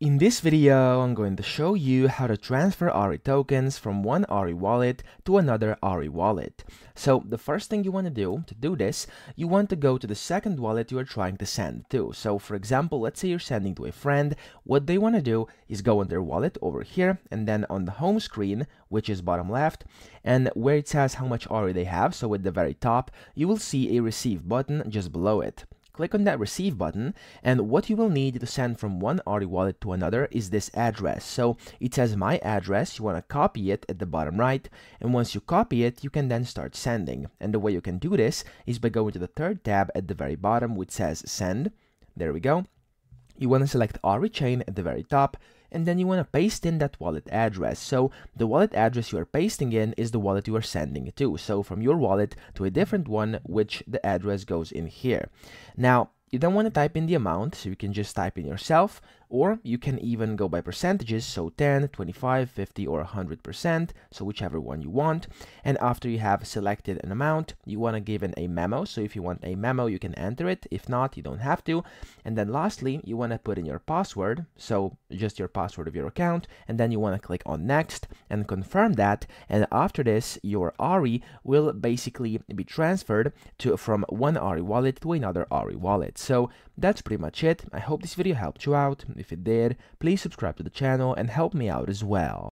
In this video, I'm going to show you how to transfer ARI tokens from one ARI wallet to another ARI wallet. So the first thing you want to do to do this, you want to go to the second wallet you are trying to send to. So for example, let's say you're sending to a friend. What they want to do is go on their wallet over here and then on the home screen, which is bottom left, and where it says how much ARI they have, so at the very top, you will see a receive button just below it click on that receive button and what you will need to send from one ARI wallet to another is this address. So it says my address, you want to copy it at the bottom right and once you copy it you can then start sending. And the way you can do this is by going to the third tab at the very bottom which says send. There we go. You want to select ARI chain at the very top and then you want to paste in that wallet address. So the wallet address you are pasting in is the wallet you are sending it to. So from your wallet to a different one, which the address goes in here. Now, you don't want to type in the amount, so you can just type in yourself, or you can even go by percentages, so 10, 25, 50, or 100%, so whichever one you want. And after you have selected an amount, you want to give in a memo, so if you want a memo, you can enter it. If not, you don't have to. And then lastly, you want to put in your password, so just your password of your account, and then you want to click on next and confirm that. And after this, your ARI will basically be transferred to from one ARI wallet to another ARI wallet. So that's pretty much it. I hope this video helped you out. If it did, please subscribe to the channel and help me out as well.